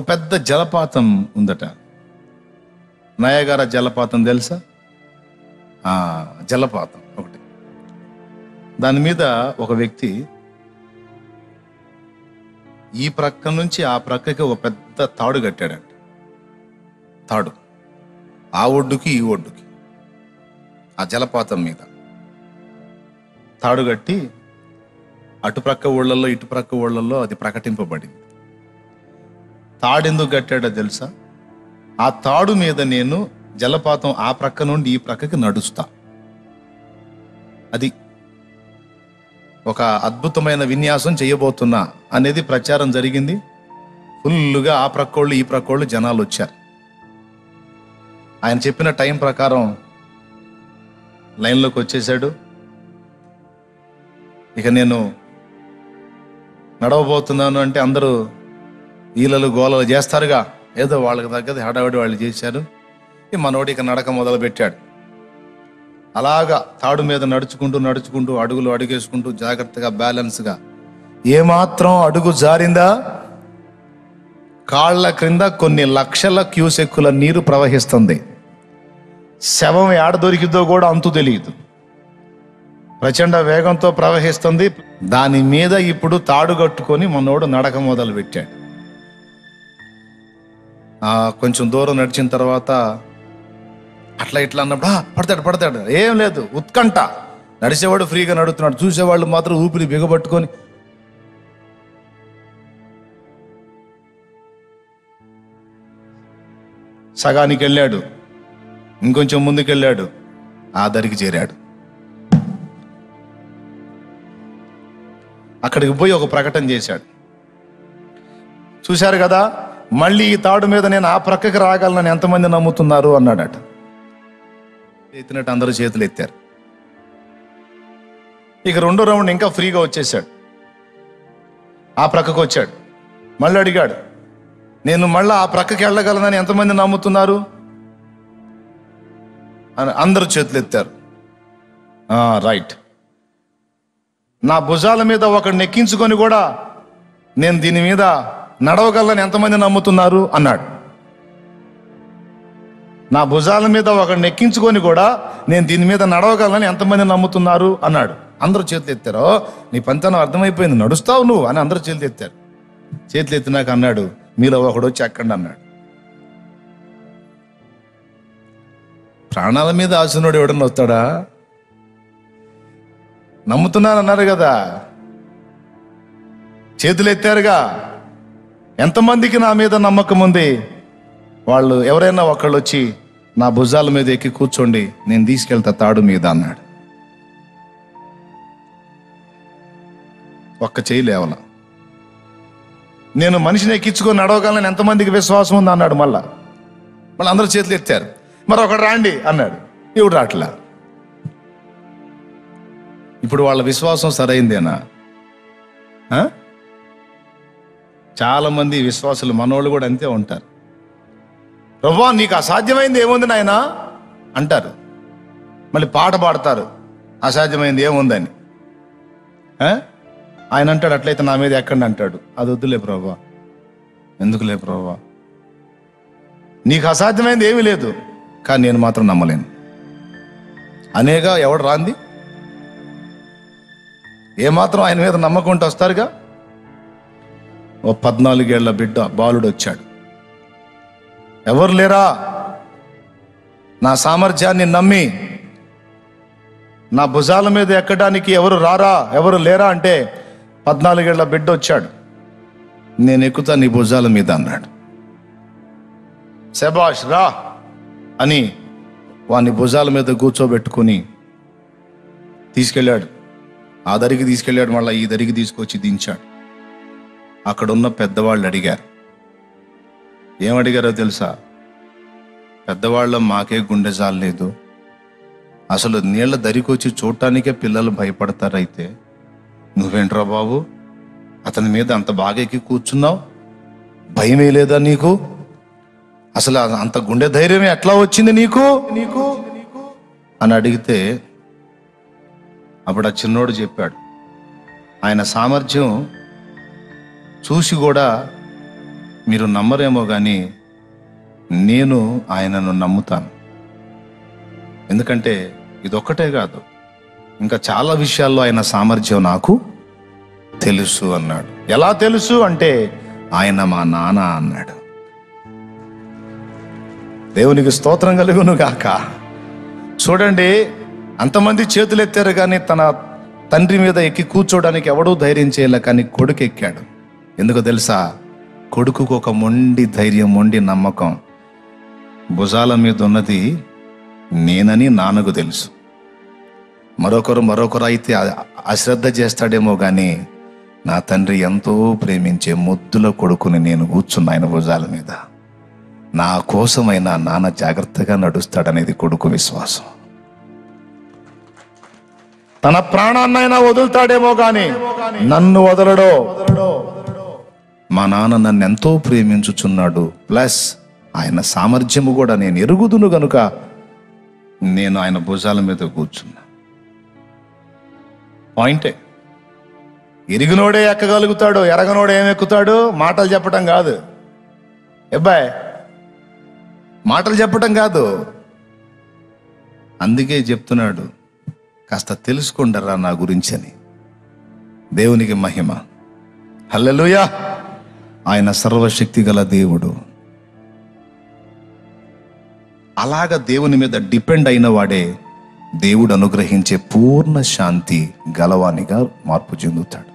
ఒక పెద్ద జలపాతం ఉందట. నయగార జలపాతం తెలుసా? ఆ, జలపాతం ఒకటి. దాని మీద ఒక వ్యక్తి ఈ ప్రక్క నుంచి ఆ ప్రక్కకి ఒక పెద్ద తాడు కట్టాడంట. తాడు. ఆ ఒడ్డుకి ఈ ఒడ్డుకి. ఆ జలపాతం మీద. తాడు కట్టి అటుప్రక్క ఊళ్ళల్లో ఇటుప్రక్క ఊళ్ళల్లో అది ప్రకటింపబడింది. తాడెందుకు కట్టాడో తెలుసా? ఆ తాడు మీద నేను జలపాతం ఆ ప్రక్క నుండి ఈ ప్రక్కకి నడుస్తా. అది ఒక అద్భుతమైన విన్యాసం చేయబోతున్నా అనేది ప్రచారం జరిగింది. ఫుల్లుగా ఆ ప్రక్కోళ్ళు ఈ ప్రక్కోళ్ళు జనాలు వచ్చారు. ఆయన చెప్పిన టైం ప్రకారం లైన్లోకి వచ్చేసాడు ఇక నేను నడవబోతున్నాను అంటే అందరూ ఈలలు గోలలు చేస్తారుగా. ఏదో వాళ్ళకి తగ్గది హడావిడి వాళ్ళు చేశారు. ఈ మనోడు ఇక నడక మొదలుపెట్టాడు. అలాగా తాడు మీద నడుచుకుంటూ నడుచుకుంటూ అడుగులు అడుగేసుకుంటూ జాగ్రత్తగా బ్యాలెన్స్గా ఏమాత్రం అడుగు జారిందా? కాళ్ళ క్రింద కొన్ని లక్షల క్యూసెక్కుల నీరు ప్రవహిస్తుంది. శవం ఏడ దొరికిందో కూడా అంతు తెలియదు. ప్రచండ వేగంతో ప్రవహిస్తుంది. దాని మీద ఇప్పుడు తాడు కట్టుకొని మనోడు నడక మొదలు పెట్టాడు కొంచెం దూరం నడిచిన తర్వాత అట్లా ఇట్లా అన్నప్పుడు పడతాడు పడతాడు. ఏం లేదు ఉత్కంఠ. నడిచేవాడు ఫ్రీగా నడుతున్నాడు. చూసేవాళ్ళు మాత్రం ఊపిరి బిగబట్టుకొని సగానికి వెళ్ళాడు ఇంకొంచెం ముందుకెళ్ళాడు ఆ దరికి చేరాడు. అక్కడికి పోయి ఒక ప్రకటన చేశాడు. చూశారు కదా మళ్ళీ ఈ తాడు మీద నేను ఆ ప్రక్కకి రాగలనని ఎంతమంది నమ్ముతున్నారు అన్నాడట. ఎత్తినట్టు అందరూ చేతులు ఎత్తారు. ఇక రెండో రౌండ్ ఇంకా ఫ్రీగా వచ్చేసాడు ఆ ప్రక్కకు వచ్చాడు. మళ్ళీ అడిగాడు నేను మళ్ళీ ఆ ప్రక్కకి వెళ్ళగలనని ఎంతమంది నమ్ముతున్నారు? అని అందరూ చేతులు ఎత్తారు. రైట్. నా భుజాల మీద ఒకడిని ఎక్కించుకొని కూడా నేను దీని మీద నడవగలని ఎంతమంది నమ్ముతున్నారు? అన్నాడు. నా భుజాల మీద ఒకడిని ఎక్కించుకొని కూడా నేను దీని మీద నడవగలని ఎంతమంది నమ్ముతున్నారు? అన్నాడు. అందరూ చేతులు ఎత్తారో. నీ పంతనం అర్థమైపోయింది. నడుస్తావు నువ్వు అని అందరూ చేతులు ఎత్తారు. చేతులు ఎత్తినాక అన్నాడు మీలో ఒకడు వచ్చి ఎక్కండి అన్నాడు. ప్రాణాల మీద ఆశనుడు ఎవడన్నా వస్తాడా? నమ్ముతున్నారన్నారు కదా. చేతులు ఎత్తారుగా. ఎంతమందికి నా మీద నమ్మకం ఉంది? వాళ్ళు ఎవరైనా ఒకళ్ళు వచ్చి నా భుజాల మీద ఎక్కి కూర్చోండి నేను తీసుకెళ్తా తాడు మీద అన్నాడు. ఒక్క చేయి లేవల. నేను మనిషిని ఎక్కించుకొని నడవగలను ఎంతమందికి విశ్వాసం ఉంది అన్నాడు మళ్ళా. మళ్ళీ అందరూ చేతులు ఎత్తారు. మరి ఒకడు రాండి అన్నాడు. ఇవిడు రాట్లా ఇప్పుడు వాళ్ళ విశ్వాసం సరైందేనా? చాలామంది విశ్వాసులు మనోళ్ళు కూడా అంతే ఉంటారు. రవ్వా నీకు అసాధ్యమైంది ఏముంది నాయనా? అంటారు. మళ్ళీ పాట పాడతారు. అసాధ్యమైంది ఏముందని ఆయన అంటాడు అట్లయితే నా మీద ఎక్కండి అంటాడు. అది వద్దులే ప్రభా. ఎందుకులే ప్రభా? నీకు అసాధ్యమైంది ఏమీ లేదు. కానీ నేను మాత్రం నమ్మలేను. అనేక ఎవడు రాంది? ఏమాత్రం ఆయన మీద నమ్మకం వస్తారుగా? ఓ పద్నాలుగేళ్ళ బిడ్డ బాలుడు వచ్చాడు ఎవరు లేరా? నా సామర్థ్యాన్ని నమ్మి నా భుజాల మీద ఎక్కడానికి ఎవరు రారా ఎవరు లేరా అంటే పద్నాలుగేళ్ళ బిడ్డ వచ్చాడు నేను ఎక్కుతా నీ భుజాల మీద అన్నాడు. శబాష్ రా అని వాని భుజాల మీద కూర్చోబెట్టుకుని తీసుకెళ్ళాడు. ఆ దరికి తీసుకెళ్ళాడు మళ్ళీ ఈ దరికి తీసుకొచ్చి దించాడు. అక్కడున్న పెద్దవాళ్ళు అడిగారు ఏమడిగారో తెలుసా? పెద్దవాళ్ళ మాకే గుండె జాలలేదు. అసలు నీళ్ళ దరికొచ్చి చూడటానికే పిల్లలు భయపడతారైతే. నువ్వేంట్రా బాబు? అతని మీద అంత బాగా ఎక్కి కూర్చున్నావు? భయమే లేదా నీకు? అసలు అంత గుండె ధైర్యమే ఎట్లా వచ్చింది నీకు నీకు? అని అడిగితే అప్పుడు ఆ చిన్నోడు చెప్పాడు. ఆయన సామర్థ్యం చూసి కూడా మీరు నమ్మరేమో కానీ నేను ఆయనను నమ్ముతాను. ఎందుకంటే ఇదొక్కటే కాదు ఇంకా చాలా విషయాల్లో ఆయన సామర్థ్యం నాకు తెలుసు అన్నాడు. ఎలా తెలుసు అంటే ఆయన మా నాన్న అన్నాడు. దేవునికి స్తోత్రం కలుగును గాక. చూడండి అంతమంది చేతులు ఎత్తారు కానీ తన తండ్రి మీద ఎక్కి కూర్చోడానికి ఎవడూ ధైర్యం చేయలే కానీ కొడుకు ఎక్కాడు. ఎందుకు తెలుసా? కొడుకుకు ఒక మొండి ధైర్యం మొండి నమ్మకం. భుజాల మీద ఉన్నది నేనని నాన్నకు తెలుసు. మరొకరు మరొకరు అయితే అశ్రద్ధ చేస్తాడేమో కానీ నా తండ్రి ఎంతో ప్రేమించే ముద్దుల కొడుకుని నేను కూర్చున్న ఆయన భుజాల మీద. నా కోసమైనా నాన్న జాగ్రత్తగా నడుస్తాడనేది కొడుకు విశ్వాసం. తన ప్రాణాన్నైనా వదులుతాడేమో కానీ నన్ను వదలడో. మా నాన్న నన్ను ఎంతో ప్రేమించుచున్నాడు. ప్లస్ ఆయన సామర్థ్యము కూడా నేను ఎరుగుదును గనుక నేను ఆయన భుజాల మీద కూర్చున్నా. పాయింటే ఎరిగినోడే ఎక్కగలుగుతాడు ఎరగనోడే ఏం ఎక్కుతాడు మాటలు చెప్పటం కాదు. ఎబ్బాయ్ మాటలు చెప్పటం కాదు. అందుకే చెప్తున్నాడు కాస్త తెలుసుకుండరా నా గురించి అని దేవునికి మహిమ. హల్లెలూయా. ఆయన సర్వశక్తి గల దేవుడు. అలాగ దేవుని మీద డిపెండ్ అయిన వాడే దేవుడు అనుగ్రహించే పూర్ణ శాంతి గలవానిగా మార్పు చెందుతాడు.